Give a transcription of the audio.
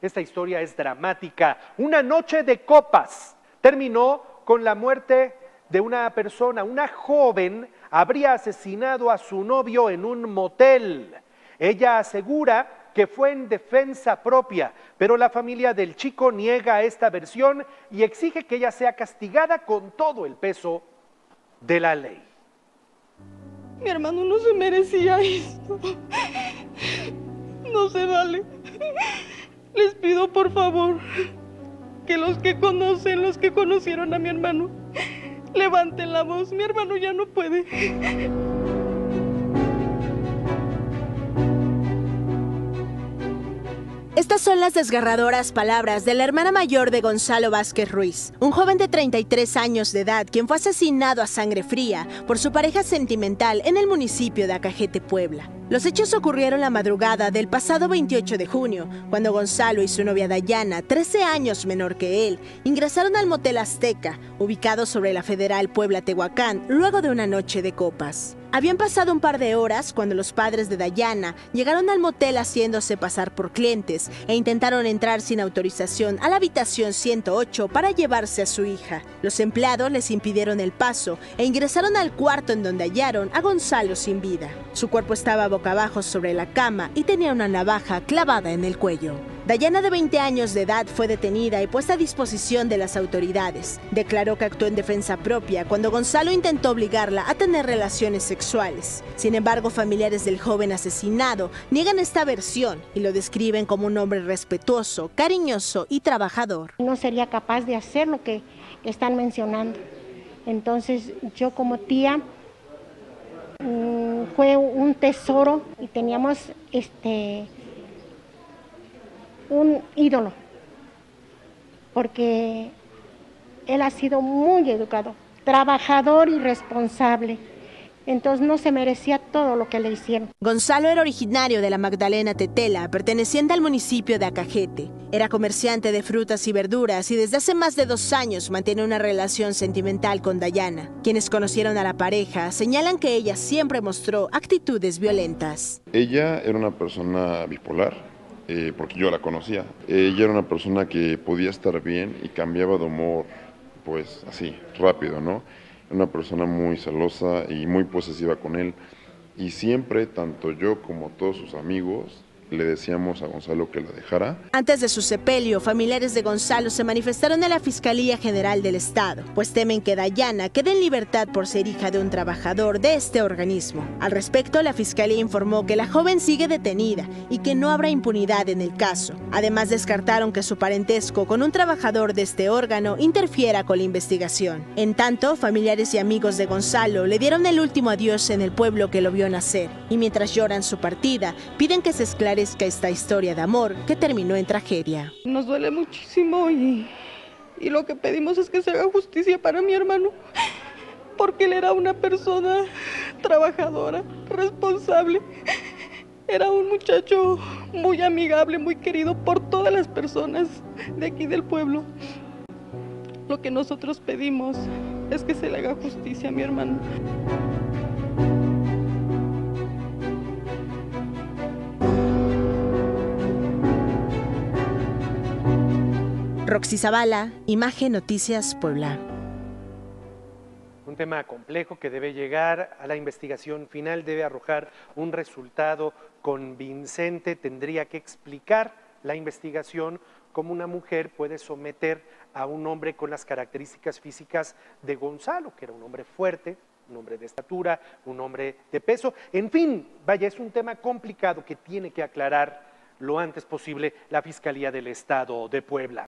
Esta historia es dramática. Una noche de copas terminó con la muerte de una persona. Una joven habría asesinado a su novio en un motel. Ella asegura que fue en defensa propia, pero la familia del chico niega esta versión y exige que ella sea castigada con todo el peso de la ley. Mi hermano no se merecía esto. No se vale. Les pido por favor que los que conocen, los que conocieron a mi hermano, levanten la voz. Mi hermano ya no puede. Estas son las desgarradoras palabras de la hermana mayor de Gonzalo Vázquez Ruiz, un joven de 33 años de edad quien fue asesinado a sangre fría por su pareja sentimental en el municipio de Acajete, Puebla. Los hechos ocurrieron la madrugada del pasado 28 de junio, cuando Gonzalo y su novia Dayana, 13 años menor que él, ingresaron al motel Azteca, ubicado sobre la Federal Puebla-Tehuacán, luego de una noche de copas. Habían pasado un par de horas cuando los padres de Dayana llegaron al motel haciéndose pasar por clientes e intentaron entrar sin autorización a la habitación 108 para llevarse a su hija. Los empleados les impidieron el paso e ingresaron al cuarto en donde hallaron a Gonzalo sin vida. Su cuerpo estaba boca abajo sobre la cama y tenía una navaja clavada en el cuello. Dayana, de 20 años de edad, fue detenida y puesta a disposición de las autoridades. Declaró que actuó en defensa propia cuando Gonzalo intentó obligarla a tener relaciones sexuales. Sin embargo, familiares del joven asesinado niegan esta versión y lo describen como un hombre respetuoso, cariñoso y trabajador. No sería capaz de hacer lo que están mencionando. Entonces, yo como tía mm, fue un tesoro y teníamos este un ídolo, porque él ha sido muy educado, trabajador y responsable entonces no se merecía todo lo que le hicieron. Gonzalo era originario de la Magdalena Tetela, perteneciente al municipio de Acajete. Era comerciante de frutas y verduras y desde hace más de dos años mantiene una relación sentimental con Dayana. Quienes conocieron a la pareja señalan que ella siempre mostró actitudes violentas. Ella era una persona bipolar, eh, porque yo la conocía. Ella era una persona que podía estar bien y cambiaba de humor, pues así, rápido, ¿no? Una persona muy celosa y muy posesiva con él. Y siempre, tanto yo como todos sus amigos, le decíamos a Gonzalo que la dejara. Antes de su sepelio, familiares de Gonzalo se manifestaron en la Fiscalía General del Estado, pues temen que Dayana quede en libertad por ser hija de un trabajador de este organismo. Al respecto, la Fiscalía informó que la joven sigue detenida y que no habrá impunidad en el caso. Además, descartaron que su parentesco con un trabajador de este órgano interfiera con la investigación. En tanto, familiares y amigos de Gonzalo le dieron el último adiós en el pueblo que lo vio nacer, y mientras lloran su partida, piden que se esta historia de amor que terminó en tragedia. Nos duele muchísimo y, y lo que pedimos es que se haga justicia para mi hermano, porque él era una persona trabajadora, responsable. Era un muchacho muy amigable, muy querido por todas las personas de aquí del pueblo. Lo que nosotros pedimos es que se le haga justicia a mi hermano. Roxy Zavala, Imagen Noticias Puebla. Un tema complejo que debe llegar a la investigación final, debe arrojar un resultado convincente, tendría que explicar la investigación cómo una mujer puede someter a un hombre con las características físicas de Gonzalo, que era un hombre fuerte, un hombre de estatura, un hombre de peso. En fin, vaya, es un tema complicado que tiene que aclarar lo antes posible la Fiscalía del Estado de Puebla.